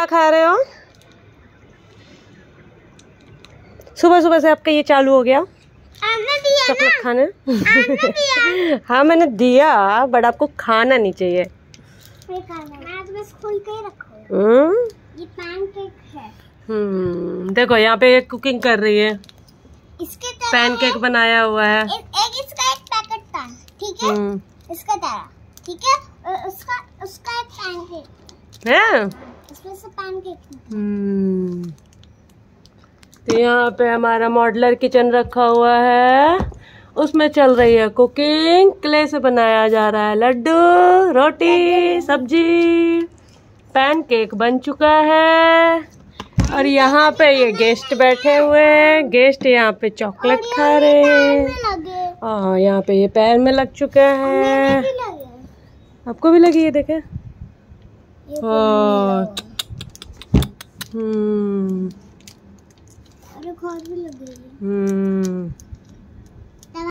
क्या खा रहे हो? सुबह सुबह से आपका ये चालू हो गया। चॉकलेट खाने? दिया? हाँ मैंने दिया बट आपको खाना नहीं चाहिए। तो हम्म? ये पैनकेक है। हम्म देखो यहाँ पे एक कुकिंग कर रही है। इसके पैनकेक बनाया हुआ है। एक, एक इसका एक पैकेट था ठीक है? हम्म। इसका तरह ठीक है? उसका उसका एक पैनकेक है? उसमें से पैनकेक हम्म। तो यहाँ पे हमारा मॉडलर किचन रखा हुआ है। उसमें चल रही है कुकिंग क्ले से बनाया जा रहा है लड्डू रोटी सब्ज़ी। पैनकेक बन चुका है। और यहाँ पे ये गेस्ट बैठे हुए हैं। गेस्ट यहाँ पे चॉकलेट खा रहे हैं। हाँ यहाँ पे ये पैर में लग चुका है। आपको भी लगी है देखे? ये हम्म अरे खाद भी लगे हम्म